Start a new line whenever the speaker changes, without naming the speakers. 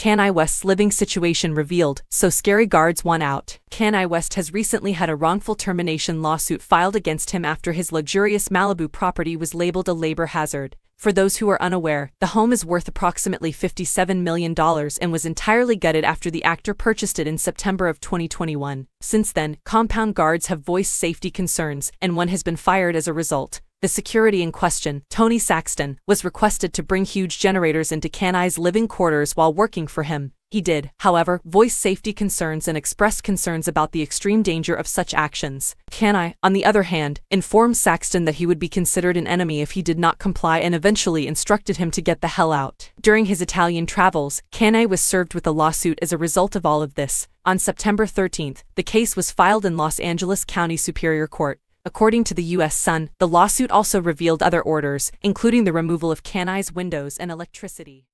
Kanye West's living situation revealed, so scary guards won out. Kanye West has recently had a wrongful termination lawsuit filed against him after his luxurious Malibu property was labeled a labor hazard. For those who are unaware, the home is worth approximately $57 million and was entirely gutted after the actor purchased it in September of 2021. Since then, compound guards have voiced safety concerns, and one has been fired as a result. The security in question, Tony Saxton, was requested to bring huge generators into Kanye's living quarters while working for him. He did, however, voice safety concerns and expressed concerns about the extreme danger of such actions. Kanye, on the other hand, informed Saxton that he would be considered an enemy if he did not comply and eventually instructed him to get the hell out. During his Italian travels, Kanye was served with a lawsuit as a result of all of this. On September 13th, the case was filed in Los Angeles County Superior Court. According to the U.S. Sun, the lawsuit also revealed other orders, including the removal of Kanye's windows and electricity.